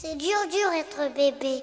C'est dur, dur être bébé.